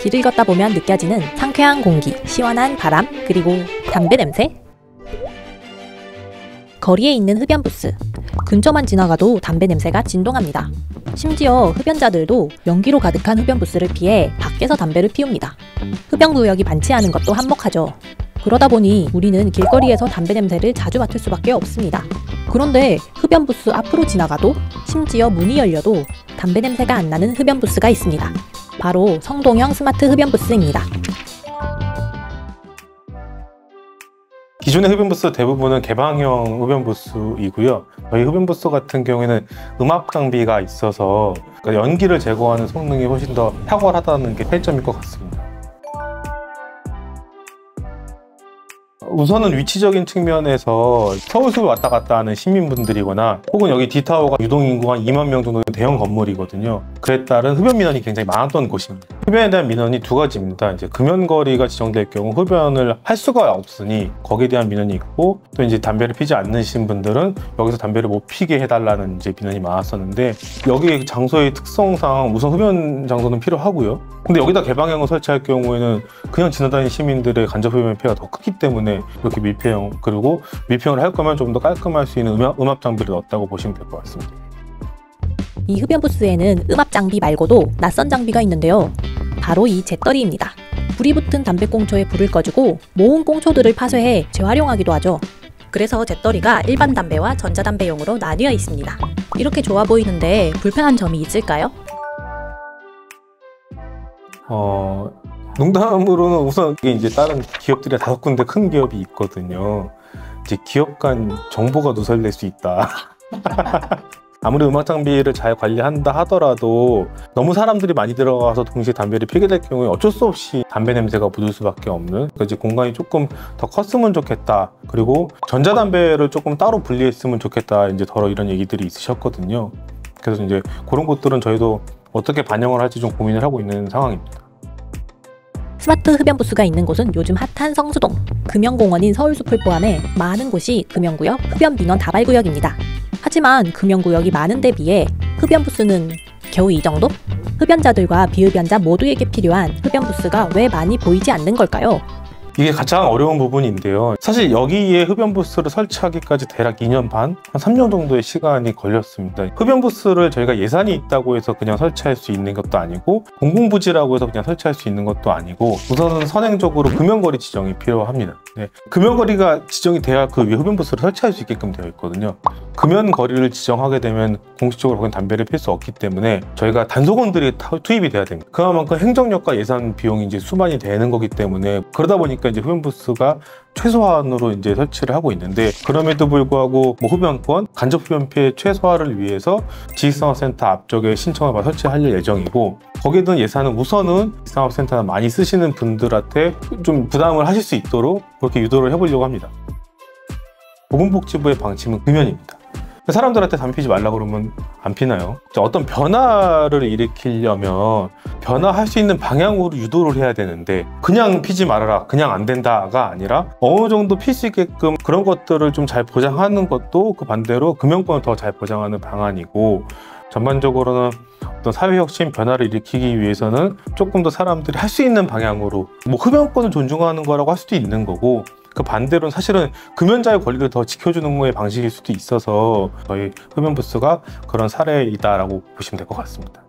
길을 걷다 보면 느껴지는 상쾌한 공기, 시원한 바람, 그리고 담배 냄새? 거리에 있는 흡연 부스. 근처만 지나가도 담배 냄새가 진동합니다. 심지어 흡연자들도 연기로 가득한 흡연 부스를 피해 밖에서 담배를 피웁니다. 흡연 구역이 않은 것도 한몫하죠. 그러다 보니 우리는 길거리에서 담배 냄새를 자주 맡을 수밖에 없습니다. 그런데 흡연 부스 앞으로 지나가도 심지어 문이 열려도 담배 냄새가 안 나는 흡연 부스가 있습니다. 바로 성동형 스마트 흡연 부스입니다. 기존의 흡연부스 대부분은 개방형 흡연부스이고요. 저희 흡연부스 같은 경우에는 음압 장비가 있어서 그러니까 연기를 제거하는 성능이 훨씬 더 탁월하다는 게 차이점일 것 같습니다. 우선은 위치적인 측면에서 서울숲을 왔다 갔다 하는 시민분들이거나 혹은 여기 D타워가 유동인구 한 2만 명 정도의 대형 건물이거든요. 그에 따른 흡연 민원이 굉장히 많았던 곳입니다. 흡연에 대한 민원이 두 가지입니다. 이제 금연거리가 지정될 경우 흡연을 할 수가 없으니 거기에 대한 민원이 있고 또 이제 담배를 피지 않으신 분들은 여기서 담배를 못 피게 해달라는 이제 민원이 많았었는데 여기 장소의 특성상 우선 흡연 장소는 필요하고요. 근데 여기다 개방형을 설치할 경우에는 그냥 지나다니는 시민들의 간접 흡연 피해가 더 크기 때문에 이렇게 밀폐형 그리고 밀폐형을 할 거면 좀 더 깔끔할 수 있는 음압, 음압 장비를 넣었다고 보시면 될 것 같습니다. 이 흡연 부스에는 음압 장비 말고도 낯선 장비가 있는데요. 바로 이 잿더리입니다. 불이 붙은 담배꽁초에 불을 꺼주고 모은 꽁초들을 파쇄해 재활용하기도 하죠. 그래서 잿더리가 일반 담배와 전자담배용으로 나뉘어 있습니다. 이렇게 좋아 보이는데 불편한 점이 있을까요? 어, 농담으로는 우선 이제 다른 기업들이 다섯 군데 큰 기업이 있거든요. 이제 기업 간 정보가 누설될 수 있다. 아무리 음악 장비를 잘 관리한다 하더라도 너무 사람들이 많이 들어가서 동시에 담배를 피게 될 경우에 어쩔 수 없이 담배 냄새가 묻을 수밖에 없는 이제 공간이 조금 더 컸으면 좋겠다 그리고 전자담배를 조금 따로 분리했으면 좋겠다 이제 더러 이런 얘기들이 있으셨거든요 그래서 이제 그런 것들은 저희도 어떻게 반영을 할지 좀 고민을 하고 있는 상황입니다 스마트 흡연 부스가 있는 곳은 요즘 핫한 성수동. 금연공원인 서울숲을 포함해 많은 곳이 금연구역, 흡연 민원 다발구역입니다. 하지만 금연구역이 많은 데 비해 흡연 부스는 겨우 이 정도? 흡연자들과 비흡연자 모두에게 필요한 흡연 부스가 왜 많이 보이지 않는 걸까요? 이게 가장 어려운 부분인데요. 사실 여기에 흡연 부스를 설치하기까지 대략 2년 반, 한 3년 정도의 시간이 걸렸습니다. 흡연 부스를 저희가 예산이 있다고 해서 그냥 설치할 수 있는 것도 아니고 공공부지라고 해서 그냥 설치할 수 있는 것도 아니고 우선은 선행적으로 금연거리 지정이 필요합니다. 네. 금연거리가 지정이 돼야 그 위에 흡연 부스를 설치할 수 있게끔 되어 있거든요. 금연 거리를 지정하게 되면 공식적으로 거긴 담배를 필 수 없기 때문에 저희가 단속원들이 투입이 돼야 됩니다. 그만큼 행정력과 예산 비용이 이제 수반이 되는 거기 때문에 그러다 보니까 이제 흡연 부스가 최소한으로 이제 설치를 하고 있는데 그럼에도 불구하고 뭐 흡연권, 간접 흡연 피해 최소화를 위해서 지식산업센터 앞쪽에 신청을 설치할 예정이고 거기에 든 예산은 우선은 지식산업센터나 많이 쓰시는 분들한테 좀 부담을 하실 수 있도록 그렇게 유도를 해보려고 합니다. 보건복지부의 방침은 금연입니다. 사람들한테 담배 피지 말라 그러면 안 피나요? 어떤 변화를 일으키려면 변화할 수 있는 방향으로 유도를 해야 되는데 그냥 피지 말아라 그냥 안 된다가 아니라 어느 정도 있게끔 그런 것들을 좀 잘 보장하는 것도 그 반대로 금연권을 더 잘 보장하는 방안이고 전반적으로는 어떤 사회혁신 변화를 일으키기 위해서는 조금 더 사람들이 할 수 있는 방향으로 뭐 흡연권을 존중하는 거라고 할 수도 있는 거고 그 반대로는 사실은 금연자의 권리를 더 지켜주는 거의 방식일 수도 있어서 저희 흡연부스가 그런 사례이다라고 보시면 될 것 같습니다.